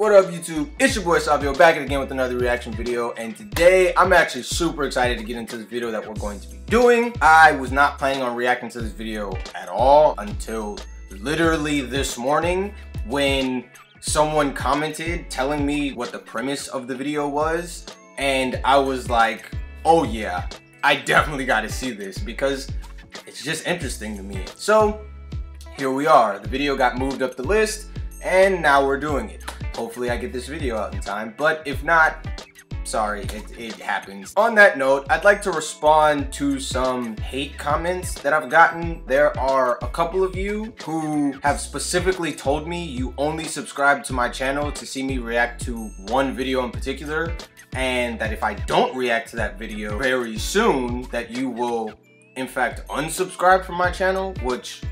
What up YouTube? It's your boy Savio back again with another reaction video and today I'm actually super excited to get into this video that we're going to be doing. I was not planning on reacting to this video at all until literally this morning when someone commented telling me what the premise of the video was and I was like, oh yeah, I definitely got to see this because it's just interesting to me. So here we are. The video got moved up the list and now we're doing it. Hopefully I get this video out in time, but if not, sorry, it, it, happens. On that note, I'd like to respond to some hate comments that I've gotten. There are a couple of you who have specifically told me you only subscribe to my channel to see me react to one video in particular, and that if I don't react to that video very soon, that you will in fact unsubscribe from my channel, which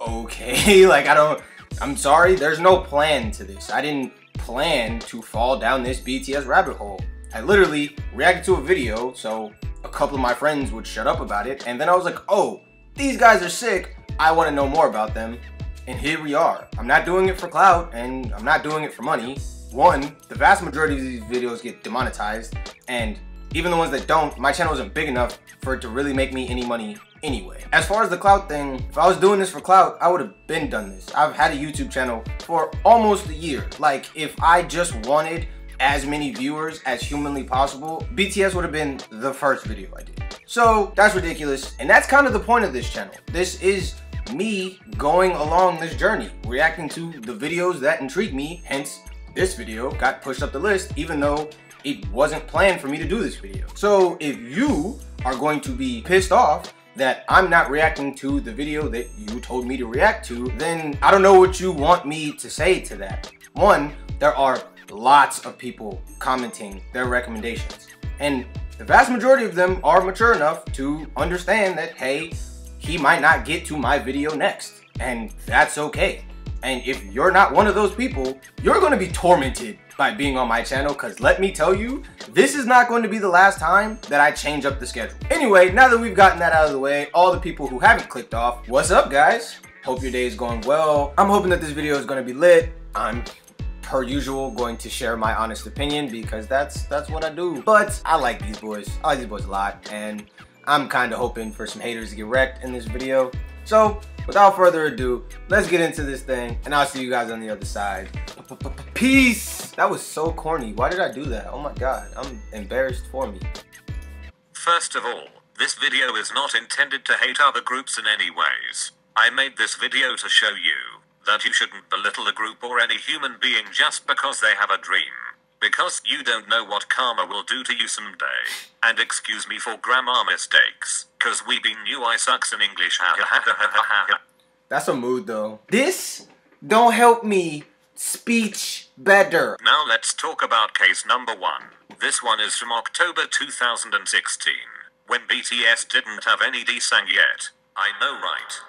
okay, like I don't I'm sorry, there's no plan to this. I didn't plan to fall down this BTS rabbit hole. I literally reacted to a video, so a couple of my friends would shut up about it, and then I was like, oh, these guys are sick, I want to know more about them, and here we are. I'm not doing it for clout, and I'm not doing it for money. One, the vast majority of these videos get demonetized, and even the ones that don't, my channel isn't big enough for it to really make me any money anyway. As far as the clout thing, if I was doing this for clout, I would have been done this. I've had a YouTube channel for almost a year. Like, if I just wanted as many viewers as humanly possible, BTS would have been the first video I did. So, that's ridiculous. And that's kind of the point of this channel. This is me going along this journey, reacting to the videos that intrigue me, hence this video got pushed up the list even though it wasn't planned for me to do this video. So if you are going to be pissed off that I'm not reacting to the video that you told me to react to, then I don't know what you want me to say to that. One, there are lots of people commenting their recommendations. And the vast majority of them are mature enough to understand that, hey, he might not get to my video next. And that's okay. And if you're not one of those people, you're gonna be tormented by being on my channel because let me tell you, this is not going to be the last time that I change up the schedule. Anyway, now that we've gotten that out of the way, all the people who haven't clicked off, what's up guys? Hope your day is going well. I'm hoping that this video is gonna be lit. I'm per usual going to share my honest opinion because that's that's what I do. But I like these boys. I like these boys a lot and I'm kind of hoping for some haters to get wrecked in this video. So without further ado, let's get into this thing and I'll see you guys on the other side. Peace! That was so corny. Why did I do that? Oh my god, I'm embarrassed for me. First of all, this video is not intended to hate other groups in any ways. I made this video to show you that you shouldn't belittle a group or any human being just because they have a dream. Because you don't know what karma will do to you someday. And excuse me for grammar mistakes, cause we be new I sucks in English. That's a mood though. This don't help me speech better. Now let's talk about case number one. This one is from October 2016, when BTS didn't have any daesang yet. I know right.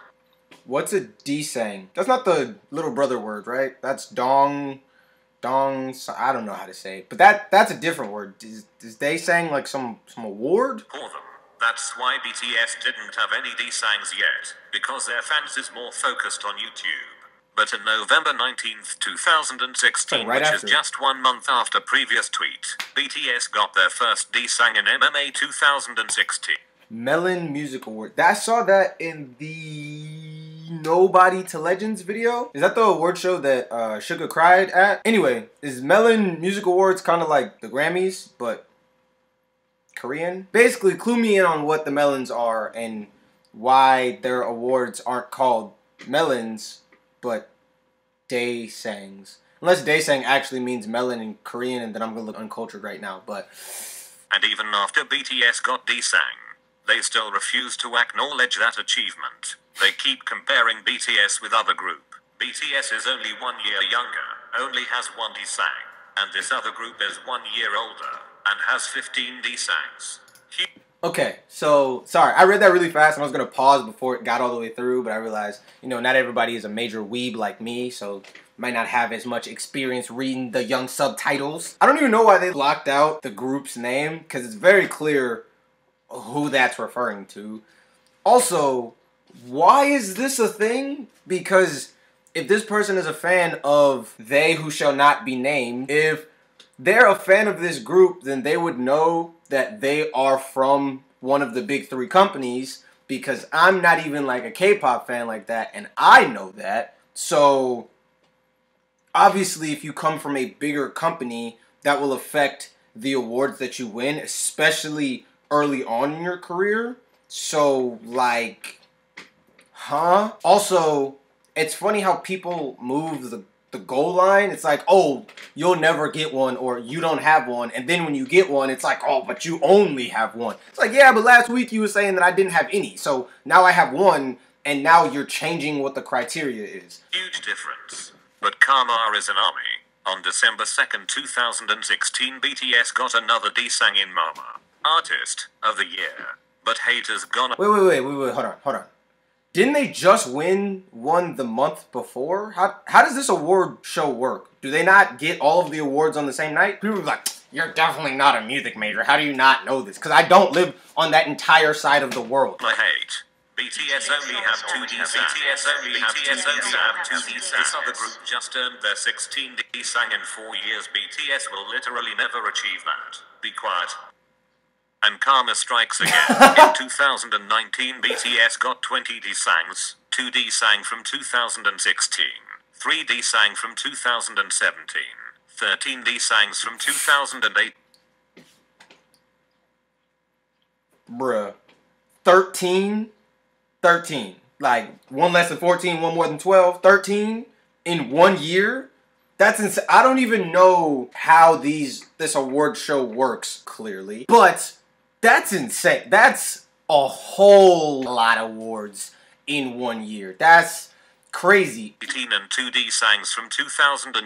What's a daesang? That's not the little brother word, right? That's dong dong. I don't know how to say it, but that that's a different word. Is, is they sang like some some award? For them. That's why BTS didn't have any daesangs yet, because their fans is more focused on YouTube. But in November 19th, 2016, right which is just one month after previous tweet, BTS got their first daesang in MMA 2016. Melon Music Award. I saw that in the Nobody to Legends video. Is that the award show that uh, Suga cried at? Anyway, is Melon Music Awards kind of like the Grammys, but Korean? Basically, clue me in on what the Melons are and why their awards aren't called Melons, but Daesangs. Unless Daesang actually means melon in Korean, and then I'm gonna look uncultured right now, but... And even after BTS got Daesang, they still refuse to acknowledge that achievement. They keep comparing BTS with other group. BTS is only one year younger, only has one D-sang, and this other group is one year older, and has 15 daesangs. He Okay, so sorry, I read that really fast and I was gonna pause before it got all the way through, but I realized, you know, not everybody is a major weeb like me, so might not have as much experience reading the young subtitles. I don't even know why they blocked out the group's name, because it's very clear who that's referring to. Also, why is this a thing? Because if this person is a fan of They Who Shall Not Be Named, if they're a fan of this group, then they would know that they are from one of the big three companies because I'm not even like a K-pop fan like that, and I know that. So obviously, if you come from a bigger company, that will affect the awards that you win, especially early on in your career. So like, huh? Also, it's funny how people move the the goal line, it's like, oh, you'll never get one or you don't have one. And then when you get one, it's like, oh, but you only have one. It's like, yeah, but last week you were saying that I didn't have any. So now I have one, and now you're changing what the criteria is. Huge difference. But Karma is an army. On December 2nd, 2016, BTS got another D-Sang in Mama. Artist of the Year. But haters gonna. Wait, wait, wait, wait, wait, hold on, hold on. Didn't they just win one the month before? How how does this award show work? Do they not get all of the awards on the same night? People are like, you're definitely not a music major. How do you not know this? Because I don't live on that entire side of the world. I hate. BTS only have two D BTS only have BTS only have two D This other group just earned their 16 D sang in four years. BTS will literally never achieve that. Be quiet. And Karma strikes again. In 2019, BTS got 20 D-Sangs, 2 D-Sang from 2016, 3 D-Sang from 2017, 13 D-Sangs from 2008. Bruh. 13? 13. Like, one less than 14, one more than 12. 13 in one year? That's insane. I don't even know how these this award show works clearly, but that's insane. That's a whole lot of awards in one year. That's crazy. 18 and 2D Sangs from 2019.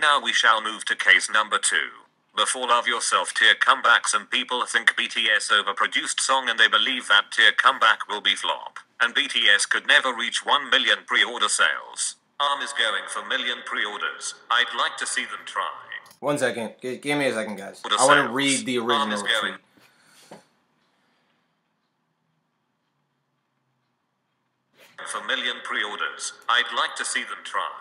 now we shall move to case number two. Before Love Yourself Tear comebacks some people think BTS overproduced song and they believe that Tear comeback will be flop. And BTS could never reach 1 million pre-order sales. ARM is going for million pre-orders. I'd like to see them try. One second. G give me a second, guys. I want to read the original tweet. For million pre-orders, I'd like to see them try.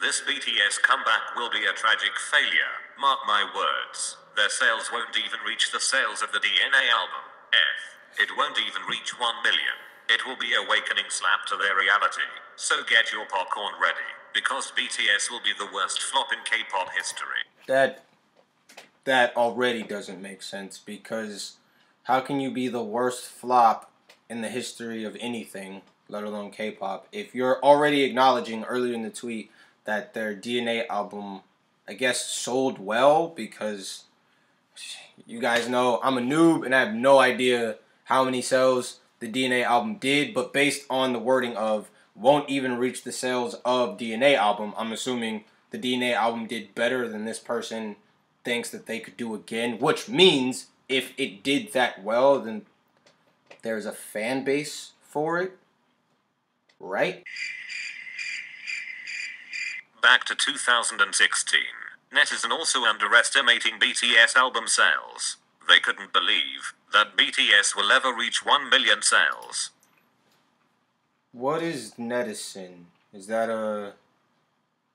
This BTS comeback will be a tragic failure. Mark my words. Their sales won't even reach the sales of the DNA album. F. It won't even reach 1 million. It will be a awakening slap to their reality. So get your popcorn ready, because BTS will be the worst flop in K-pop history. That that already doesn't make sense because how can you be the worst flop in the history of anything, let alone K-pop, if you're already acknowledging earlier in the tweet that their DNA album, I guess, sold well because you guys know I'm a noob and I have no idea how many sales the DNA album did, but based on the wording of won't even reach the sales of DNA album, I'm assuming the DNA album did better than this person thinks that they could do again, which means if it did that well, then there's a fan base for it, right? Back to 2016. Netizen also underestimating BTS album sales. They couldn't believe that BTS will ever reach 1 million sales. What is Netizen? Is that a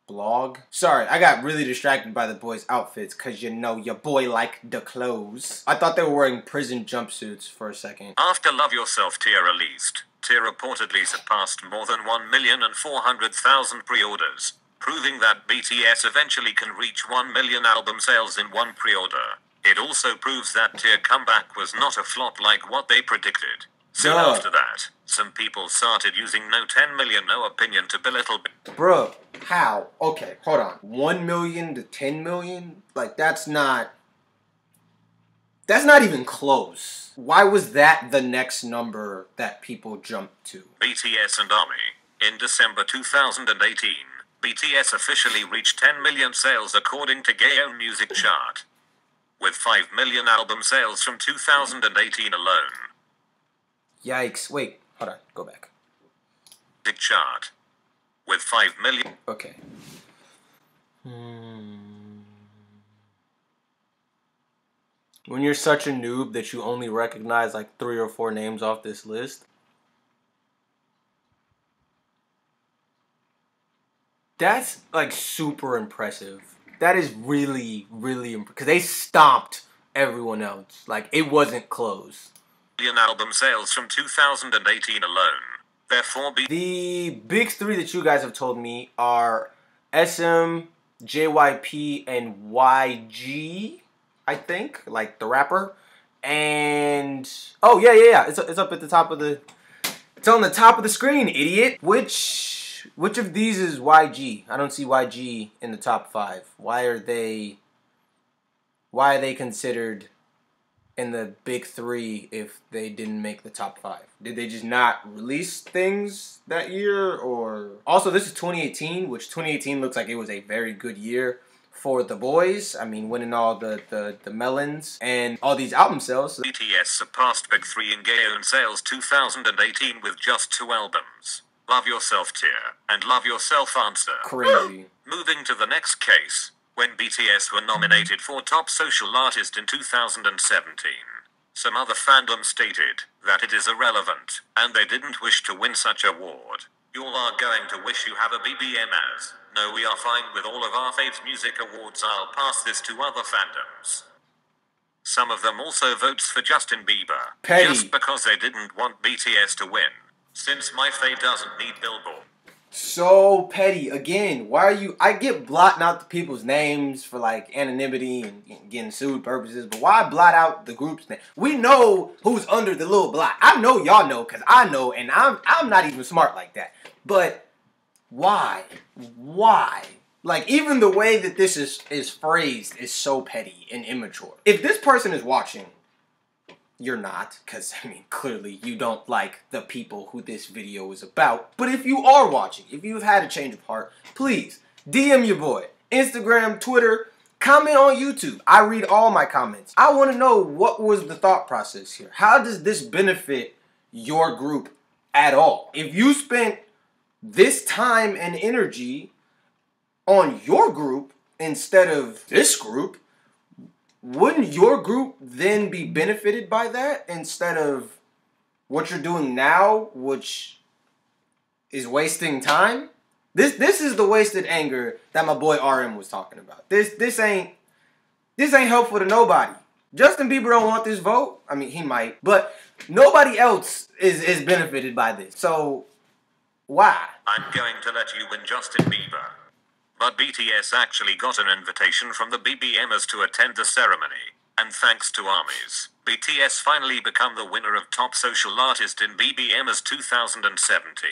blog. Sorry, I got really distracted by the boys' outfits because you know your boy like the clothes. I thought they were wearing prison jumpsuits for a second. After Love Yourself Tear released, Tear reportedly surpassed more than 1,400,000 pre-orders, proving that BTS eventually can reach 1 million album sales in one pre-order. It also proves that Tear comeback was not a flop like what they predicted. Soon Duh. after that, some people started using no 10 million no opinion to belittle. Bro, how? Okay, hold on. 1 million to 10 million? Like, that's not. That's not even close. Why was that the next number that people jumped to? BTS and ARMY. In December 2018, BTS officially reached 10 million sales according to Gaon Music Chart. With 5 million album sales from 2018 alone. Yikes. Wait, hold on. Go back. The chart. With 5 million. Okay. Hmm. When you're such a noob that you only recognize like three or four names off this list, That's like super impressive. That is really, really because they stomped everyone else. Like it wasn't close. Million album sales from 2018 alone. Therefore, be The big three that you guys have told me are SM, JYP, and YG, I think, like the rapper. And oh yeah, yeah, yeah. It's it's up at the top of the. It's on the top of the screen, idiot. Which which of these is YG? I don't see YG in the top five. Why are they? Why are they considered in the big three if they didn't make the top five? Did they just not release things that year, or also this is 2018, which 2018 looks like it was a very good year for the boys. I mean, winning all the the, the melons and all these album sales. BTS surpassed Big 3 in Gaon sales 2018 with just two albums. Love Yourself Tear and Love Yourself Answer. Crazy. Moving to the next case, when BTS were nominated for Top Social Artist in 2017. Some other fandom stated that it is irrelevant, and they didn't wish to win such award. You all are going to wish you have a BBMAs. No, we are fine with all of our faves music awards. I'll pass this to other fandoms. Some of them also votes for Justin Bieber. Petty. Just because they didn't want BTS to win. Since my fave doesn't need Billboard. So petty. Again, why are you? I get blotting out the people's names for like anonymity and getting sued purposes, but why blot out the group's name? We know who's under the little blot. I know y'all know because I know, and I'm I'm not even smart like that. But why? Why? Like even the way that this is is phrased is so petty and immature. If this person is watching you're not, because I mean, clearly you don't like the people who this video is about. But if you are watching, if you've had a change of heart, please DM your boy. Instagram, Twitter, comment on YouTube. I read all my comments. I want to know what was the thought process here. How does this benefit your group at all? If you spent this time and energy on your group instead of this group, wouldn't your group then be benefited by that instead of what you're doing now, which is wasting time? This this is the wasted anger that my boy RM was talking about. This this ain't this ain't helpful to nobody. Justin Bieber don't want this vote. I mean, he might, but nobody else is is benefited by this. So why? I'm going to let you win Justin Bieber. But BTS actually got an invitation from the BBMAs to attend the ceremony. And thanks to armies, BTS finally become the winner of Top Social Artist in BBMAs 2017.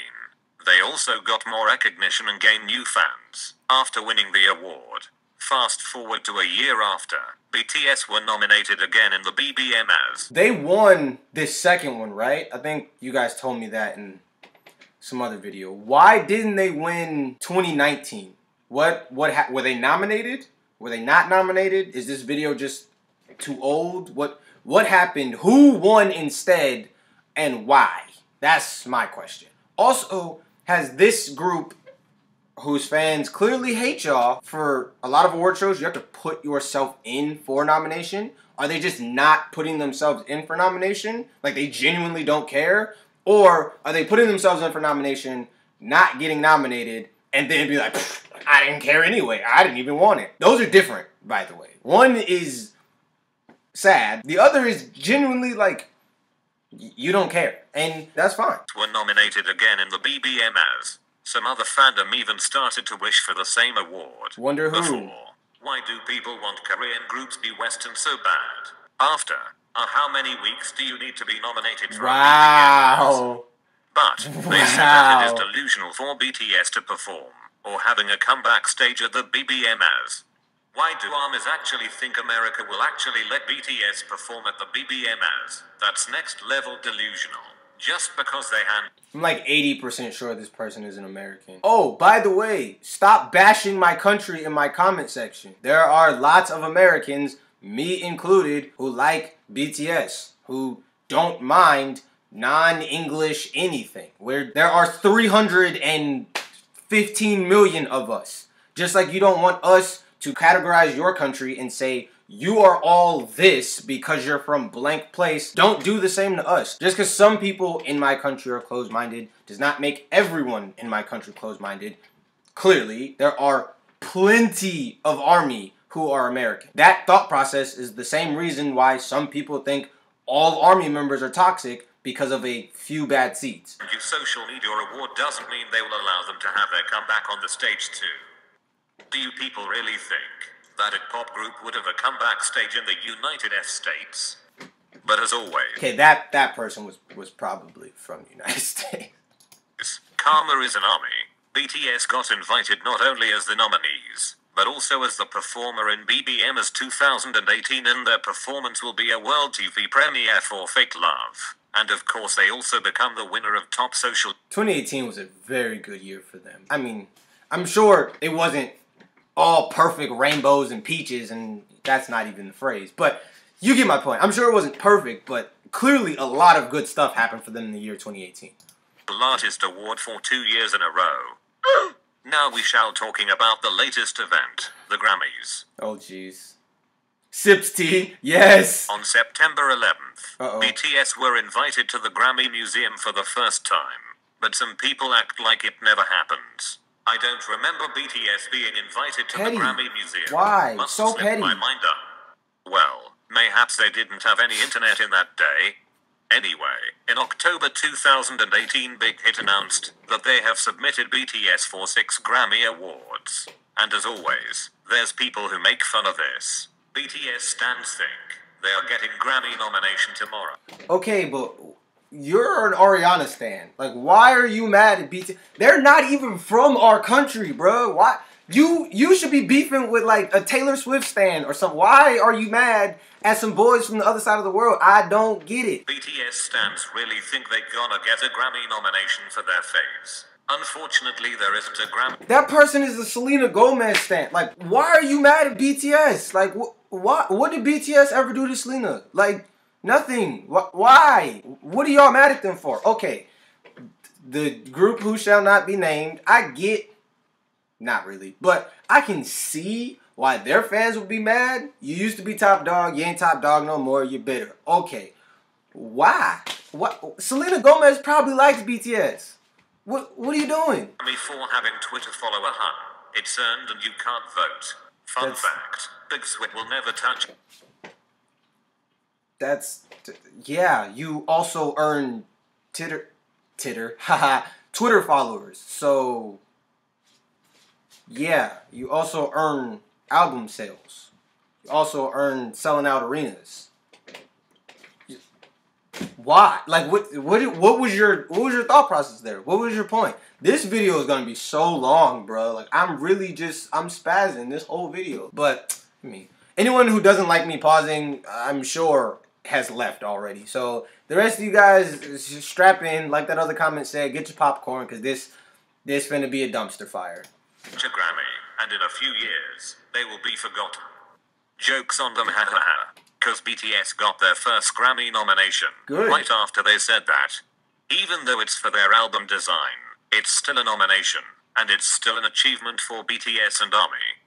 They also got more recognition and gained new fans after winning the award. Fast forward to a year after, BTS were nominated again in the BBMAs. They won this second one, right? I think you guys told me that in some other video. Why didn't they win 2019? What what ha- were they nominated? Were they not nominated? Is this video just too old? What what happened? Who won instead and why? That's my question. Also, has this group whose fans clearly hate y'all for a lot of award shows, you have to put yourself in for nomination? Are they just not putting themselves in for nomination? Like they genuinely don't care? Or are they putting themselves in for nomination, not getting nominated, and then be like, I didn't care anyway. I didn't even want it. Those are different, by the way. One is sad. The other is genuinely like, you don't care. And that's fine. Were nominated again in the BBMAs. Some other fandom even started to wish for the same award. Wonder who? Before, why do people want Korean groups be Western so bad? After, uh, how many weeks do you need to be nominated for a BBMAs? Wow. But they said that it is delusional for BTS to perform, or having a comeback stage at the BBMAs. Why do armies actually think America will actually let BTS perform at the BBMAs? That's next level delusional. Just because they hand I'm like 80% sure this person is an American. Oh, by the way, stop bashing my country in my comment section. There are lots of Americans, me included, who like BTS, who don't mind non-English anything. Where there are 315 million of us. Just like you don't want us to categorize your country and say you are all this because you're from blank place. Don't do the same to us. Just because some people in my country are closed minded does not make everyone in my country closed minded. clearly there are plenty of army who are American. That thought process is the same reason why some people think all army members are toxic because of a few bad seats. Your social media reward doesn't mean they will allow them to have their comeback on the stage too. Do you people really think that a pop group would have a comeback stage in the United States? But as always, Okay, that that person was was probably from the United States. Karma is an army. BTS got invited not only as the nominees, but also as the performer in BBM's 2018 and their performance will be a world TV premiere for Fake Love. And of course they also become the winner of Top Social 2018 was a very good year for them. I mean, I'm sure it wasn't all perfect rainbows and peaches, and that's not even the phrase. But you get my point. I'm sure it wasn't perfect, but clearly a lot of good stuff happened for them in the year 2018. Artist Award for two years in a row. now we shall talking about the latest event, the Grammys. Oh, jeez. Sips tea, yes. On September 11th, Uh-oh. BTS were invited to the Grammy Museum for the first time, but some people act like it never happened. I don't remember BTS being invited to Petty. the Grammy Museum. Why? Must So petty. My mind up. Well, mayhaps they didn't have any internet in that day. Anyway, in October 2018, Big Hit announced that they have submitted BTS for six Grammy Awards. And as always, there's people who make fun of this. BTS stans think they are getting Grammy nomination tomorrow. Okay, but you're an Ariana stan. Like, why are you mad at BTS? They're not even from our country, bro. Why? You you should be beefing with like a Taylor Swift stan or something. Why are you mad at some boys from the other side of the world? I don't get it. BTS stans really think they're gonna get a Grammy nomination for their faves. Unfortunately, there isn't a Grammy. That person is a Selena Gomez stan. Like, why are you mad at BTS? Like, wh- what what did BTS ever do to Selena? Like, nothing. Why? What are y'all mad at them for? Okay, the group who shall not be named. I get, not really, but I can see why their fans would be mad. You used to be top dog. You ain't top dog no more. You're bitter. Okay, why? What? Selena Gomez probably likes BTS. What What are you doing? For having Twitter follower hun. It's earned and you can't vote. Fun That's- fact: Big Sweat will never touch. That's yeah. You also earn titter, titter, haha, Twitter followers. So yeah, you also earn album sales. You also earn selling out arenas. Why? Like what? What? What was your What was your thought process there? What was your point? This video is gonna be so long, bro. Like I'm really just I'm spazzing this whole video. But Mean, anyone who doesn't like me pausing, I'm sure has left already. So the rest of you guys, strap in. Like that other comment said, get your popcorn because this this gonna be a dumpster fire. Grammy, and in a few years, they will be forgotten. Jokes on them, ha ha ha. Because BTS got their first Grammy nomination Good. right after they said that. Even though it's for their album design, it's still a nomination, and it's still an achievement for BTS and ARMY.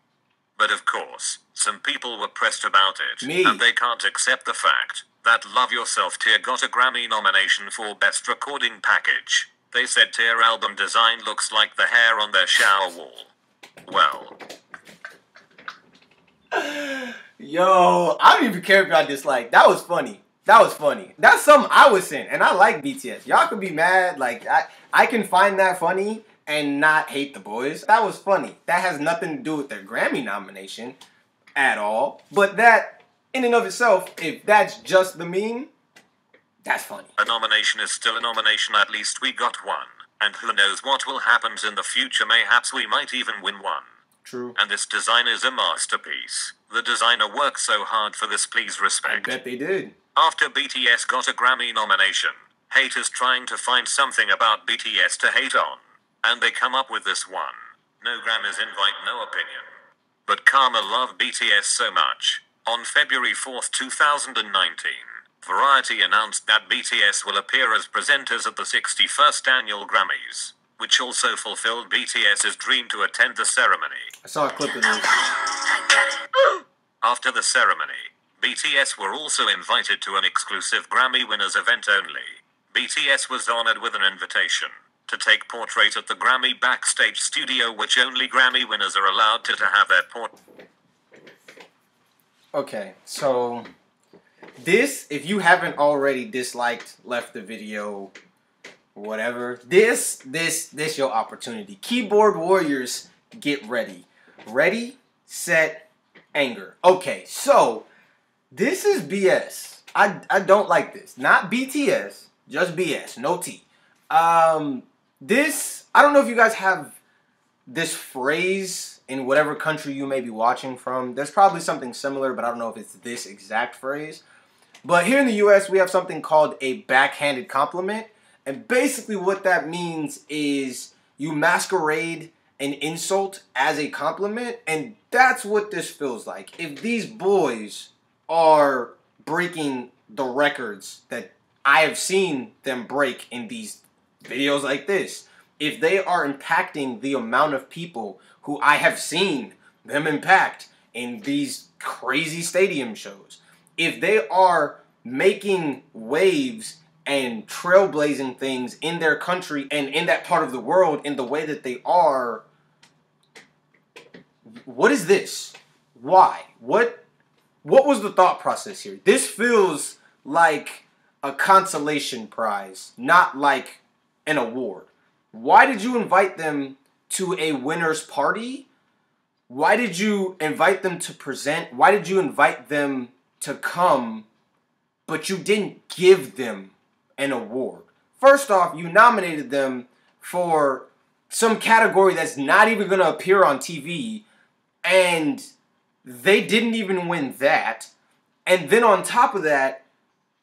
But of course, some people were pressed about it, Me. and they can't accept the fact that Love Yourself Tear got a Grammy nomination for Best Recording Package. They said Tear album design looks like the hair on their shower wall. Well, Yo, I don't even care if y'all dislike. That was funny. That was funny. That's something I was in, and I like BTS. Y'all could be mad. Like I, I can find that funny and not hate the boys. That was funny. That has nothing to do with their Grammy nomination at all. But that, in and of itself, if that's just the meme, that's funny. a nomination is still a nomination, at least we got one. And who knows what will happen in the future, mayhaps we might even win one. True. And this design is a masterpiece. The designer worked so hard for this, please respect. I bet they did. After BTS got a Grammy nomination, haters trying to find something about BTS to hate on. And they come up with this one. No Grammys invite no opinion. But Karma loved BTS so much. On February 4th, 2019, Variety announced that BTS will appear as presenters at the 61st annual Grammys, which also fulfilled BTS's dream to attend the ceremony. I saw a clip of this. After the ceremony, BTS were also invited to an exclusive Grammy winners event only. BTS was honored with an invitation, to take portrait at the Grammy backstage studio, which only Grammy winners are allowed to, to have their port. Okay, so this, if you haven't already disliked, left the video, whatever, this, this, this your opportunity. Keyboard warriors, get ready. Ready, set, anger. Okay, so this is BS. I, I don't like this. Not BTS, just BS, no T. Um, this, I don't know if you guys have this phrase in whatever country you may be watching from. There's probably something similar, but I don't know if it's this exact phrase. But here in the US, we have something called a backhanded compliment. And basically, what that means is you masquerade an insult as a compliment. And that's what this feels like. If these boys are breaking the records that I have seen them break in these videos like this, if they are impacting the amount of people who I have seen them impact in these crazy stadium shows, if they are making waves and trailblazing things in their country and in that part of the world in the way that they are, what is this? Why? What what was the thought process here? This feels like a consolation prize, not like an award. Why did you invite them to a winner's party? Why did you invite them to present? Why did you invite them to come, but you didn't give them an award? First off, you nominated them for some category that's not even going to appear on TV, and they didn't even win that. And then on top of that,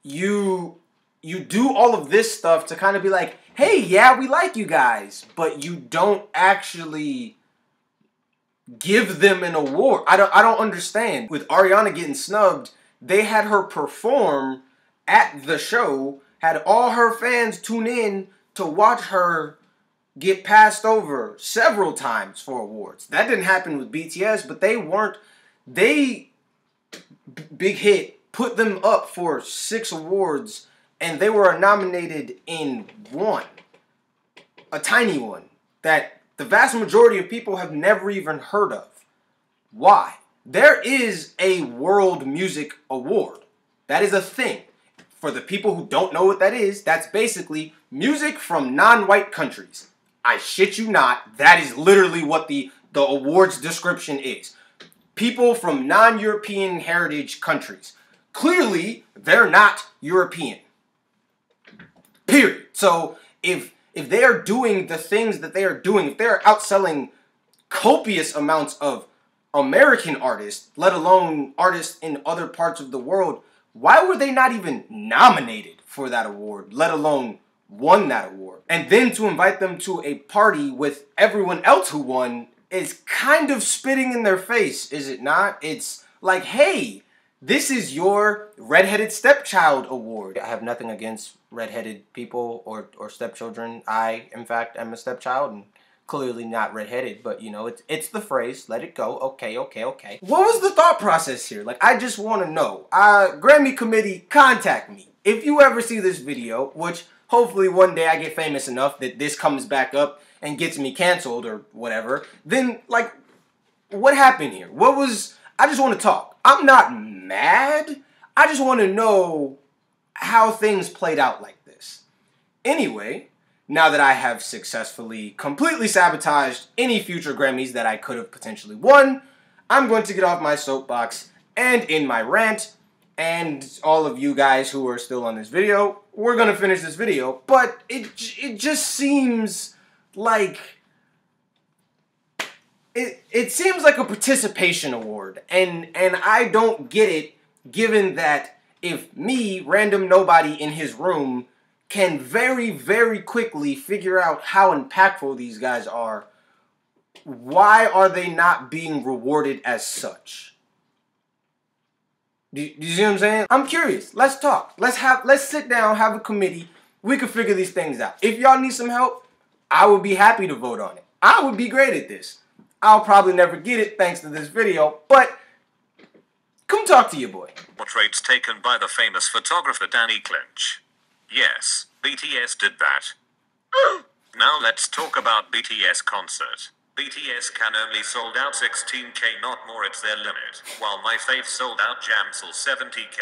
you you do all of this stuff to kind of be like, hey, yeah, we like you guys, but you don't actually give them an award. I don't I don't understand. With Ariana getting snubbed, they had her perform at the show, had all her fans tune in to watch her get passed over several times for awards. That didn't happen with BTS, but they weren't they big hit put them up for six awards and they were nominated in one, a tiny one that the vast majority of people have never even heard of. Why? There is a World Music Award. That is a thing. For the people who don't know what that is, that's basically music from non-white countries. I shit you not, that is literally what the, the awards description is. People from non-European heritage countries. Clearly, they're not European. Period. So if if they are doing the things that they are doing, if they're outselling copious amounts of American artists, let alone artists in other parts of the world, why were they not even nominated for that award, let alone won that award? And then to invite them to a party with everyone else who won is kind of spitting in their face, is it not? It's like, hey, this is your redheaded stepchild award. I have nothing against redheaded people or, or stepchildren. I, in fact, am a stepchild and clearly not redheaded, but you know, it's it's the phrase. Let it go. Okay, okay, okay. What was the thought process here? Like, I just want to know. Uh, Grammy committee, contact me if you ever see this video, which hopefully one day I get famous enough that this comes back up and gets me canceled or whatever. Then, like, what happened here? What was? I just want to talk. I'm not mad. I just want to know how things played out like this. Anyway, now that I have successfully completely sabotaged any future Grammys that I could have potentially won, I'm going to get off my soapbox and in my rant. And all of you guys who are still on this video, we're going to finish this video. But it, it just seems like it it seems like a participation award and and I don't get it given that if me random nobody in his room can very very quickly figure out how impactful these guys are why are they not being rewarded as such? Do, do you see what I'm saying? I'm curious. Let's talk. Let's have let's sit down have a committee. We can figure these things out. If y'all need some help I would be happy to vote on it. I would be great at this I'll probably never get it thanks to this video, but come talk to your boy. Portraits taken by the famous photographer Danny Clinch. Yes, BTS did that. Now let's talk about BTS concert. BTS can only sold out 16k, not more, it's their limit. While my fave sold out Jamsil 70k,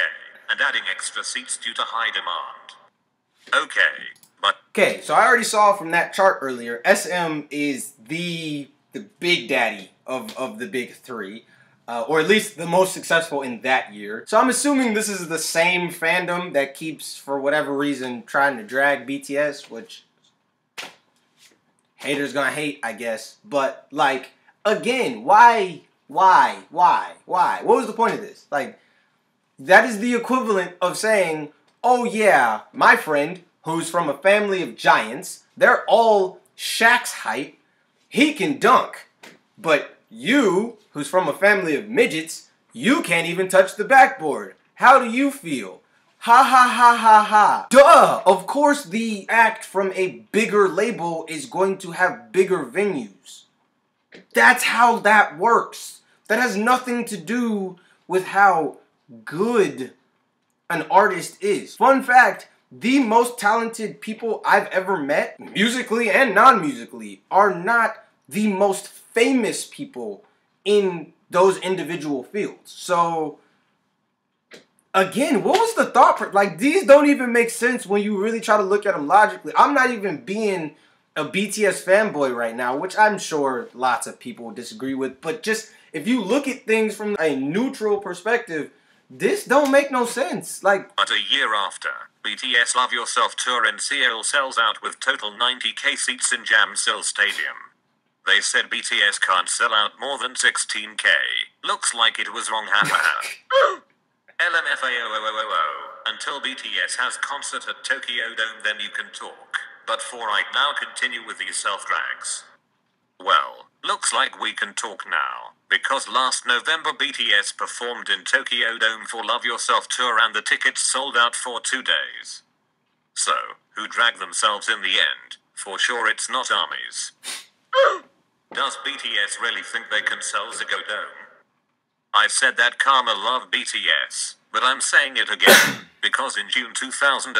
and adding extra seats due to high demand. Okay, but. Okay, so I already saw from that chart earlier, SM is the the big daddy of, of the big three. Uh, or at least the most successful in that year. So I'm assuming this is the same fandom that keeps, for whatever reason, trying to drag BTS, which haters gonna hate, I guess. But like, again, why, why, why, why? What was the point of this? Like, that is the equivalent of saying, oh yeah, my friend, who's from a family of giants, they're all Shaq's height, he can dunk. But you, who's from a family of midgets, you can't even touch the backboard. How do you feel? Ha ha ha ha ha. Duh! Of course, the act from a bigger label is going to have bigger venues. That's how that works. That has nothing to do with how good an artist is. Fun fact the most talented people I've ever met, musically and non musically, are not the most famous people in those individual fields. So again, what was the thought? Like these don't even make sense when you really try to look at them logically. I'm not even being a BTS fanboy right now, which I'm sure lots of people disagree with, but just if you look at things from a neutral perspective, this don't make no sense. Like But a year after, BTS Love Yourself tour in Seoul sells out with total 90k seats in Jamsil Stadium. They said BTS can't sell out more than 16k. Looks like it was wrong, haha. LMFAO. Until BTS has concert at Tokyo Dome, then you can talk. But for right now, continue with these self drags. Well, looks like we can talk now. Because last November BTS performed in Tokyo Dome for Love Yourself tour and the tickets sold out for two days. So, who dragged themselves in the end? For sure it's not armies. Does BTS really think they can sell Ziggo Dome? I said that Karma love BTS, but I'm saying it again, because in June 2018,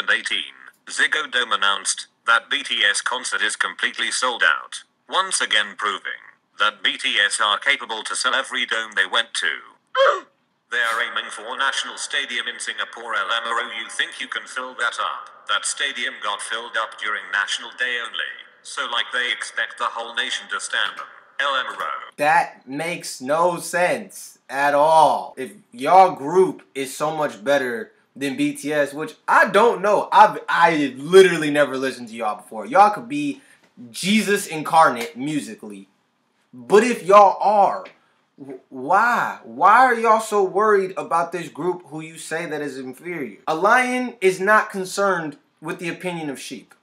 Ziggo Dome announced that BTS concert is completely sold out, once again proving that BTS are capable to sell every dome they went to. they are aiming for National Stadium in Singapore LMRO you think you can fill that up? That stadium got filled up during National Day only. So, like, they expect the whole nation to stand them. LMRO. That makes no sense at all. If y'all group is so much better than BTS, which I don't know. I've I literally never listened to y'all before. Y'all could be Jesus incarnate musically. But if y'all are, why? Why are y'all so worried about this group who you say that is inferior? A lion is not concerned with the opinion of sheep.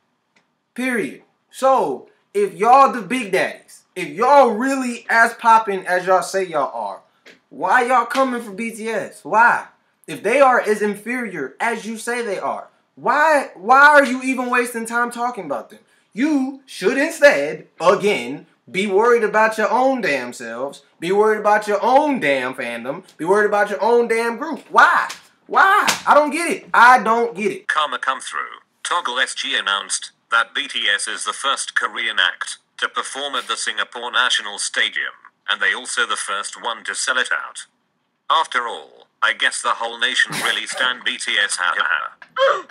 Period. So, if y'all the big daddies, if y'all really as popping as y'all say y'all are, why y'all coming for BTS? Why? If they are as inferior as you say they are, why why are you even wasting time talking about them? You should instead, again, be worried about your own damn selves. Be worried about your own damn fandom. Be worried about your own damn group. Why? Why? I don't get it. I don't get it. Karma come through. Toggle SG announced that BTS is the first Korean act to perform at the Singapore National Stadium, and they also the first one to sell it out. After all, I guess the whole nation really stand BTS ha ha.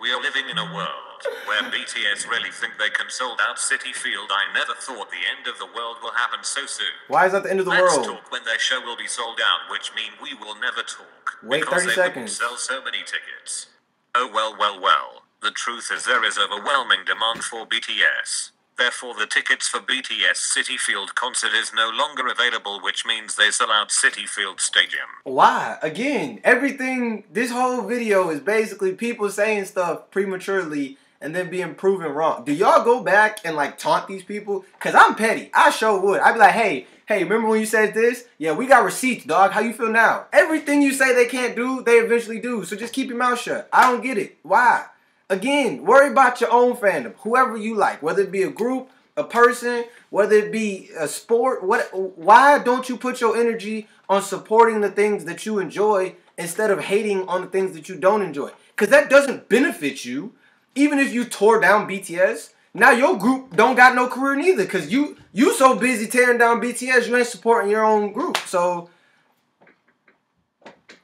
We are living in a world where BTS really think they can sold out Citi Field. I never thought the end of the world will happen so soon. Why is that the end of the Let's world? talk when their show will be sold out, which mean we will never talk. Wait because 30 they seconds. sell so many tickets. Oh well, well, well. The truth is there is overwhelming demand for BTS. Therefore, the tickets for BTS Citi Field concert is no longer available, which means they sell out Citi Field Stadium. Why? Again, everything, this whole video is basically people saying stuff prematurely and then being proven wrong. Do y'all go back and like taunt these people? Cause I'm petty. I sure would. I'd be like, hey, hey, remember when you said this? Yeah, we got receipts, dog. How you feel now? Everything you say they can't do, they eventually do. So just keep your mouth shut. I don't get it. Why? Again, worry about your own fandom, whoever you like, whether it be a group, a person, whether it be a sport. What? Why don't you put your energy on supporting the things that you enjoy instead of hating on the things that you don't enjoy? Because that doesn't benefit you. Even if you tore down BTS, now your group don't got no career neither, cause you you so busy tearing down BTS, you ain't supporting your own group. So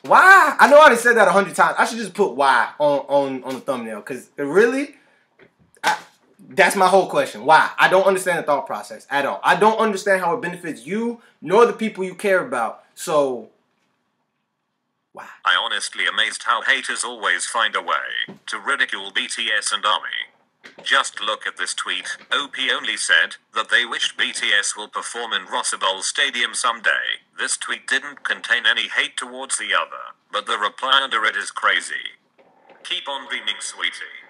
why? I know I already said that a hundred times. I should just put why on on on the thumbnail, cause it really, I, that's my whole question. Why? I don't understand the thought process at all. I don't understand how it benefits you nor the people you care about. So why? I honestly amazed how haters always find a way to ridicule BTS and ARMY. Just look at this tweet. OP only said that they wished BTS will perform in Rose Bowl Stadium someday. This tweet didn't contain any hate towards the other, but the reply under it is crazy. Keep on dreaming, sweetie.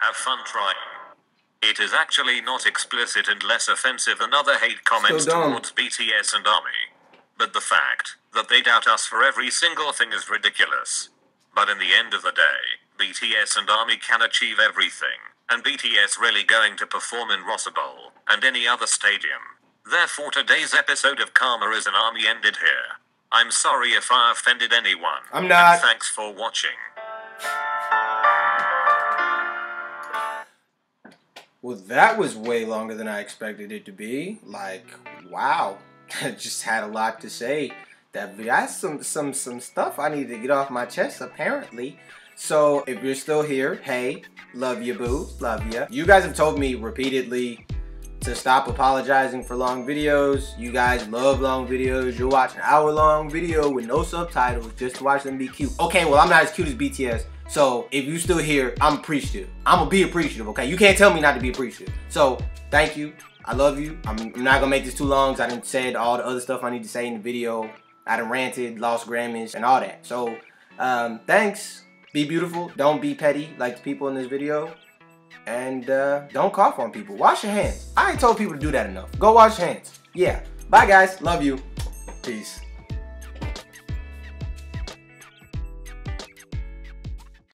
Have fun trying. It is actually not explicit and less offensive than other hate comments So towards BTS and ARMY. But the fact that they doubt us for every single thing is ridiculous. But in the end of the day, BTS and ARMY can achieve everything, and BTS really going to perform in Rose Bowl and any other stadium. Therefore, today's episode of Karma is an ARMY ended here. I'm sorry if I offended anyone. I'm not. And thanks for watching. Well, that was way longer than I expected it to be. Like, wow, I just had a lot to say. That that's some some some stuff I need to get off my chest. Apparently, so if you're still here, hey, love you, boo, love you. You guys have told me repeatedly to stop apologizing for long videos. You guys love long videos. You'll watch an hour long video with no subtitles just to watch them be cute. Okay, well I'm not as cute as BTS. So if you're still here, I'm appreciative. I'm gonna be appreciative, okay? You can't tell me not to be appreciative. So thank you. I love you. I'm, I'm not gonna make this too long because I didn't said all the other stuff I need to say in the video. I done ranted, lost Grammys, and all that. So um, thanks. Be beautiful. Don't be petty like the people in this video. And uh, don't cough on people. Wash your hands. I ain't told people to do that enough. Go wash your hands. Yeah. Bye guys. Love you. Peace.